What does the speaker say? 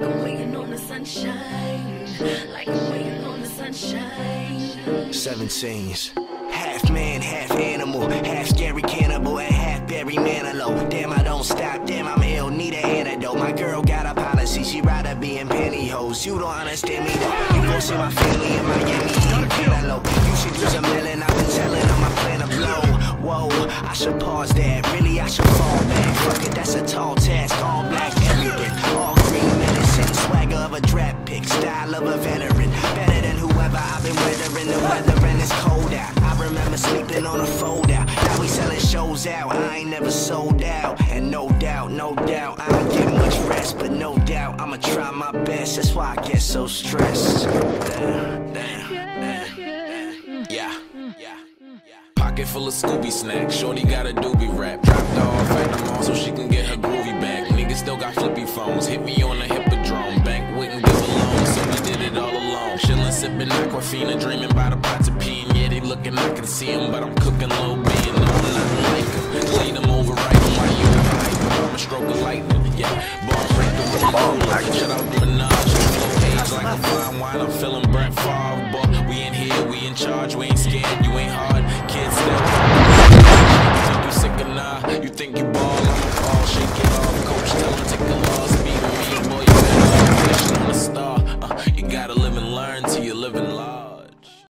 I'm waiting on the sunshine. Like I'm waiting on the sunshine. 17s. Half man, half animal, half scary cannibal, and half Barry Manilow. Damn, I don't stop, damn, I'm ill, need an antidote. My girl got a policy, she rather be in pantyhose. You don't understand me, though. You gon' see my family in Miami, Cantaloupe. You should use a million, I've been telling on my plan to blow. Whoa, I should pause that, really, I should fall back. Fuck it, that's a tall task, all black, of a veteran. Better than whoever I've been weathering the weather and it's cold out. I remember sleeping on a fold out. Now we selling shows out. I ain't never sold out. And no doubt, no doubt, I don't get much rest. But no doubt, I'ma try my best. That's why I get so stressed. Damn, damn, damn, yeah, yeah. Pocket full of Scooby snacks. Shorty got a doobie wrap. Dropped off at the mall so she can get her like Aquafina, dreaming about a pot to pee. And yeah, they looking, I can see them, but I'm cooking low B. And no, I'm not like her. Lay them over right on my you got. I'm a stroke of lightning, yeah. Ball break the room. Oh, like shut up. the. Age like a fine wine, I'm feeling Brett Favre. But we in here, we in charge, we ain't scared, you ain't hard.